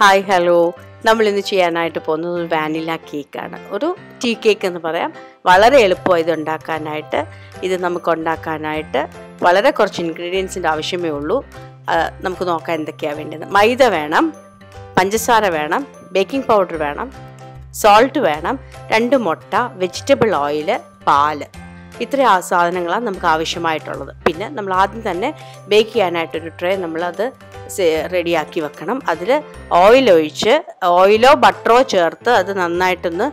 Hi hello നമ്മൾ ഇന്ന് ചെയ്യാനായിട്ട് പോകുന്നത് ഒരു വാനില കേക്കാണ് ഒരു ടീ കേക്ക് എന്ന് പറയാം. വളരെ എളുപ്പമാണ് ഇത് ഉണ്ടാക്കാനായിട്ട് ഇത് നമുക്ക് ഉണ്ടാക്കാനായിട്ട് വളരെ കുറച്ച് ഇൻഗ്രീഡിയൻസിന്റെ ആവശ്യമേ ഉള്ളൂ. നമുക്ക് നോക്കാൻ എന്തൊക്കെയാണ് വേണ്ടത്. മൈദ വേണം പഞ്ചസാര വേണം ബേക്കിംഗ് പൗഡർ വേണം സോൾട്ട് വേണം രണ്ട് മുട്ട വെജിറ്റബിൾ ഓയിൽ പാൽ. ഇത്രയും ആ സാധനങ്ങളാണ് നമുക്ക് ആവശ്യമായിട്ടുള്ളത്. പിന്നെ നമ്മൾ ആദ്യം തന്നെ ബേക്ക് ചെയ്യാനായിട്ടൊരു ട്രേ നമ്മളത് റെഡിയാക്കി വെക്കണം. അതിൽ ഓയിൽ ഒഴിച്ച് ഓയിലോ ബട്ടറോ ചേർത്ത് അത് നന്നായിട്ടൊന്ന്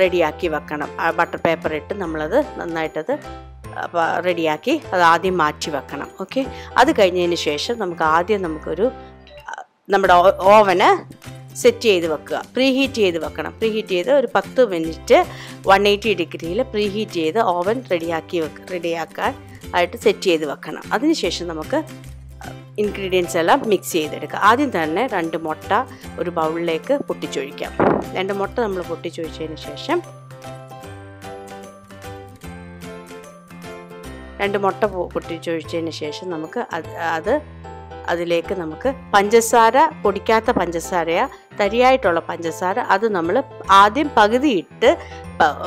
റെഡിയാക്കി വെക്കണം. ബട്ടർ പേപ്പർ ഇട്ട് നമ്മളത് നന്നായിട്ടത് റെഡിയാക്കി അത് ആദ്യം മാറ്റി വെക്കണം. ഓക്കെ അത് കഴിഞ്ഞതിന് ശേഷം നമുക്ക് ആദ്യം നമുക്കൊരു നമ്മുടെ ഓവന് സെറ്റ് ചെയ്ത് വെക്കുക. പ്രീ ഹീറ്റ് ചെയ്ത് വെക്കണം. പ്രീ ഹീറ്റ് ചെയ്ത് ഒരു പത്ത് മിനിറ്റ് വൺ എയ്റ്റി ഡിഗ്രിയിൽ പ്രീ ഹീറ്റ് ചെയ്ത് ഓവൻ റെഡിയാക്കി വെക്കുക റെഡിയാക്കാൻ ആയിട്ട് സെറ്റ് ചെയ്ത് വെക്കണം. അതിനുശേഷം നമുക്ക് ഇൻഗ്രീഡിയൻസ് എല്ലാം മിക്സ് ചെയ്തെടുക്കുക. ആദ്യം തന്നെ രണ്ട് മുട്ട ഒരു ബൗളിലേക്ക് പൊട്ടിച്ചൊഴിക്കാം. രണ്ട് മുട്ട നമ്മൾ പൊട്ടിച്ചൊഴിച്ചതിന് ശേഷം രണ്ട് മുട്ട പൊട്ടിച്ചൊഴിച്ചതിന് ശേഷം നമുക്ക് അത് അത് അതിലേക്ക് നമുക്ക് പഞ്ചസാര പൊടിക്കാത്ത പഞ്ചസാരയാ തരിയായിട്ടുള്ള പഞ്ചസാര അത് നമ്മൾ ആദ്യം പകുതി ഇട്ട്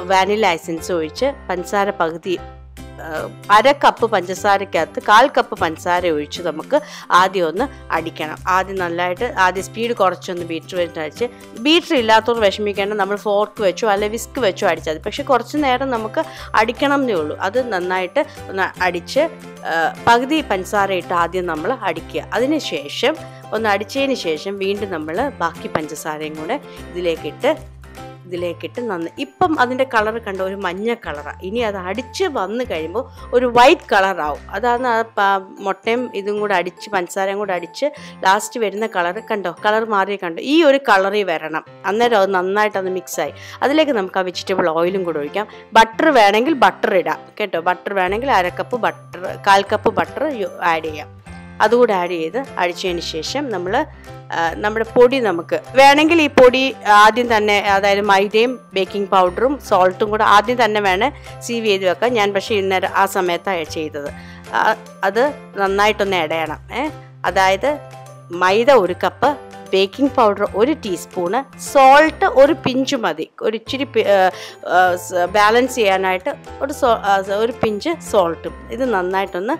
വാനില എസൻസ് ഒഴിച്ച് പഞ്ചസാര പകുതി അര കപ്പ് പഞ്ചസാരക്കകത്ത് കാൽ കപ്പ് പഞ്ചസാര ഒഴിച്ച് നമുക്ക് ആദ്യം ഒന്ന് അടിക്കണം. ആദ്യം നല്ലതായിട്ട് ആദ്യം സ്പീഡ് കുറച്ചൊന്ന് ബീറ്റർ വെച്ച് അടിച്ച് ബീറ്റർ ഇല്ലാത്തവർ വിഷമിക്കേണ്ട. നമ്മൾ ഫോർക്ക് വെച്ചോ അല്ലെ വിസ്ക് വെച്ചോ അടിച്ചാൽ മതി. പക്ഷെ കുറച്ച് നേരം നമുക്ക് അടിക്കണം എന്നേ ഉള്ളൂ. അത് നന്നായിട്ട് ഒന്ന് അടിച്ച് പകുതി പഞ്ചസാര ഇട്ട് ആദ്യം നമ്മൾ അടിക്കുക. അതിനുശേഷം ഒന്ന് അടിച്ചതിന് ശേഷം വീണ്ടും നമ്മൾ ബാക്കി പഞ്ചസാരയും കൂടെ ഇതിലേക്കിട്ട് ഇതിലേക്കിട്ട് നന്ന്. ഇപ്പം അതിന്റെ കളർ കണ്ട? ഒരു മഞ്ഞ കളറാണ് ഇനി അത് അടിച്ച് വന്ന് കഴിയുമ്പോൾ ഒരു വൈറ്റ് കളറാവും. അതാണ് ആ മുട്ടയും ഇതും കൂടെ അടിച്ച് പഞ്ചസാരയും കൂടെ അടിച്ച് ലാസ്റ്റ് വരുന്ന കളർ കണ്ടോ? കളർ മാറി കണ്ടോ? ഈ ഒരു കളറിൽ വരണം. അന്നേരം അത് നന്നായിട്ട് അത് മിക്സായി അതിലേക്ക് നമുക്ക് ആ വെജിറ്റബിൾ ഓയിലും കൂടെ ഒഴിക്കാം. ബട്ടർ വേണമെങ്കിൽ ബട്ടർ ഇടാം. കേട്ടോ? ബട്ടർ വേണമെങ്കിൽ അര കപ്പ് ബട്ടർ കാൽ കപ്പ് ബട്ടർ ആഡ് ചെയ്യാം. അതുകൂടെ ആഡ് ചെയ്ത് അടിച്ചതിന് ശേഷം നമ്മൾ നമ്മുടെ പൊടി നമുക്ക്. വേണമെങ്കിൽ ഈ പൊടി ആദ്യം തന്നെ അതായത് മൈദയും ബേക്കിംഗ് പൗഡറും സോൾട്ടും കൂടെ ആദ്യം തന്നെ വേണേൽ സീവ് ചെയ്ത് വെക്കാം. ഞാൻ പക്ഷേ ഇന്നേരം ആ സമയത്താണ് ചെയ്തത്. അത് നന്നായിട്ടൊന്ന് ഇടയണം അതായത് മൈദ ഒരു കപ്പ് ബേക്കിംഗ് പൗഡർ ഒരു ടീസ്പൂണ് സോൾട്ട് ഒരു പിഞ്ച് മതി. ഒരു ഇച്ചിരി ബാലൻസ് ചെയ്യാനായിട്ട് ഒരു സോ ഒരു പിഞ്ച് സോൾട്ടും ഇത് നന്നായിട്ടൊന്ന്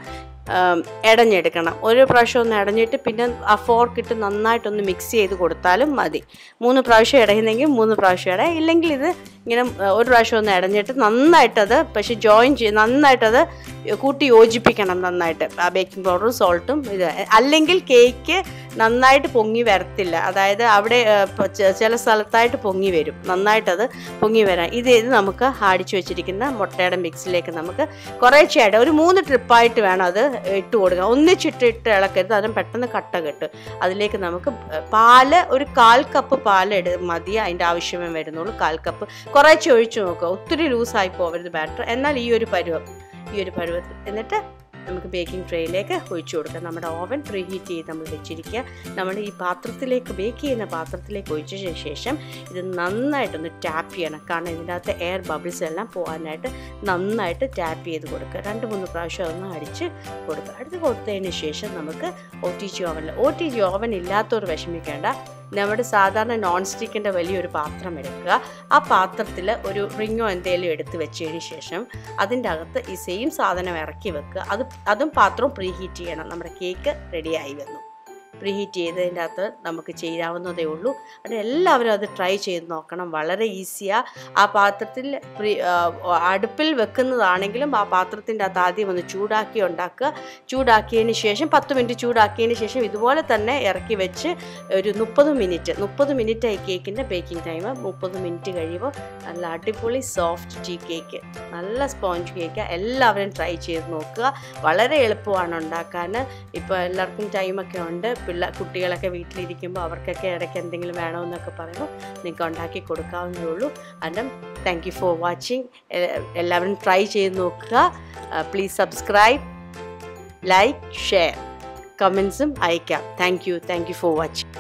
ഇടഞ്ഞെടുക്കണം ഒരു പ്രാവശ്യം ഒന്ന് ഇടഞ്ഞിട്ട് പിന്നെ ആ ഫോർക്ക് ഇട്ട് നന്നായിട്ടൊന്ന് മിക്സ് ചെയ്ത് കൊടുത്താലും മതി. മൂന്ന് പ്രാവശ്യം ഇടയുന്നെങ്കിൽ മൂന്ന് പ്രാവശ്യം ഇട ഇല്ലെങ്കിൽ ഇത് ഇങ്ങനെ ഒരു പ്രാവശ്യം ഒന്ന് ഇടഞ്ഞിട്ട് നന്നായിട്ടത് പക്ഷേ ജോയിൻ ചെയ്ത് നന്നായിട്ടത് കൂട്ടി യോജിപ്പിക്കണം നന്നായിട്ട്. ആ ബേക്കിംഗ് പൗഡറും സോൾട്ടും ഇത്. അല്ലെങ്കിൽ കേക്ക് നന്നായിട്ട് പൊങ്ങി വരത്തില്ല. അതായത് അവിടെ ചില സ്ഥലത്തായിട്ട് പൊങ്ങി വരും. നന്നായിട്ടത് പൊങ്ങി വരാം ഇത് ഇത് നമുക്ക് അടിച്ചു വെച്ചിരിക്കുന്ന മുട്ടയുടെ മിക്സിലേക്ക് നമുക്ക് കുറേ കുറേശ്ശെയായിട്ട് ഒരു മൂന്ന് ട്രിപ്പായിട്ട് വേണം അത് ഇട്ട് കൊടുക്കുക ഒന്നിച്ചിട്ട് ഇട്ട് ഇളക്കരുത്. അതിന് പെട്ടെന്ന് കട്ട കെട്ട്. അതിലേക്ക് നമുക്ക് പാൽ ഒരു കാൽ കപ്പ് പാൽ എടു മതി അതിന്റെ ആവശ്യമേ വരുന്നുള്ളൂ. കാൽ കപ്പ്. കുറേ ഒഴിച്ചു നോക്കുക. ഒത്തിരി ലൂസായി പോകരുത് ബാറ്റർ. എന്നാൽ ഈ ഒരു പരുവം ഈ ഒരു പരുവത്തിൽ. എന്നിട്ട് നമുക്ക് ബേക്കിംഗ് ട്രേയിലേക്ക് ഒഴിച്ചു കൊടുക്കാം. നമ്മുടെ ഓവൻ പ്രീ ഹീറ്റ് ചെയ്ത് നമ്മൾ വെച്ചിരിക്കുക. നമ്മൾ ഈ പാത്രത്തിലേക്ക് ബേക്ക് ചെയ്യുന്ന പാത്രത്തിലേക്ക് ഒഴിച്ച ശേഷം ഇത് നന്നായിട്ടൊന്ന് ടാപ്പ് ചെയ്യണം. കാരണം ഇതിന്റെ അകത്ത് എയർ ബബിൾസ് എല്ലാം പോകാനായിട്ട് നന്നായിട്ട് ടാപ്പ് ചെയ്ത് കൊടുക്കുക. രണ്ട് മൂന്ന് പ്രാവശ്യം ഒന്ന് അടിച്ച് കൊടുക്കുക. അടുത്ത് കൊടുത്തതിന് ശേഷം നമുക്ക് ഒ ടി ജി ഓവനിൽ ഒ ടി ജി ഓവൻ ഇല്ലാത്തവർ വിഷമിക്കേണ്ട. നമ്മുടെ സാധാരണ നോൺ സ്റ്റിക്കിന്റെ വലിയൊരു പാത്രം എടുക്കുക. ആ പാത്രത്തിൽ ഒരു റിങ്ങോ എന്തെങ്കിലും എടുത്ത് വെച്ചതിന് ശേഷം അതിന്റെ അകത്ത് ഈ സെയിം സാധനം ഇറക്കി വെക്കുക. അത് അതും പാത്രവും പ്രീഹീറ്റ് ചെയ്യണം. നമ്മുടെ കേക്ക് റെഡിയായി വന്നു. പ്രീ ഹീറ്റ് ചെയ്തതിന്റെ അകത്ത് നമുക്ക് ചെയ്യാവുന്നതേ ഉള്ളൂ. അത് എല്ലാവരും അത് ട്രൈ ചെയ്ത് നോക്കണം. വളരെ ഈസിയാണ് ആ പാത്രത്തിൽ അടുപ്പിൽ വെക്കുന്നതാണെങ്കിലും ആ പാത്രത്തിന്റെ അകത്ത് ആദ്യം ഒന്ന് ചൂടാക്കി ഉണ്ടാക്കുക. ചൂടാക്കിയതിന് ശേഷം പത്ത് മിനിറ്റ് ചൂടാക്കിയതിന് ശേഷം ഇതുപോലെ തന്നെ ഇറക്കി വെച്ച് ഒരു മുപ്പത് മിനിറ്റ് മുപ്പത് മിനിറ്റ് ആയി കേക്കിന്റെ ബേക്കിംഗ് ടൈം മുപ്പത് മിനിറ്റ് കഴിയുമ്പോൾ നല്ല അടിപൊളി സോഫ്റ്റ് ടീ കേക്ക് നല്ല സ്പോഞ്ച് കേക്ക് എല്ലാവരും ട്രൈ ചെയ്ത് നോക്കുക. വളരെ എളുപ്പമാണ് ഉണ്ടാക്കാൻ. ഇപ്പോൾ എല്ലാവർക്കും ടൈമൊക്കെ ഉണ്ട്. പിള്ള കുട്ടികളൊക്കെ വീട്ടിലിരിക്കുമ്പോൾ അവർക്കൊക്കെ ഇടയ്ക്ക് എന്തെങ്കിലും വേണമെന്നൊക്കെ പറയുമ്പോൾ നിങ്ങൾക്ക് ഉണ്ടാക്കി കൊടുക്കാവുന്നേ ഉള്ളൂ അന്നേരം താങ്ക് യു ഫോർ വാച്ചിങ് എല്ലാവരും ട്രൈ ചെയ്ത് നോക്കുക. പ്ലീസ് സബ്സ്ക്രൈബ് ലൈക്ക് ഷെയർ കമൻസും അയക്കാം thank you thank you for watching